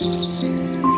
Música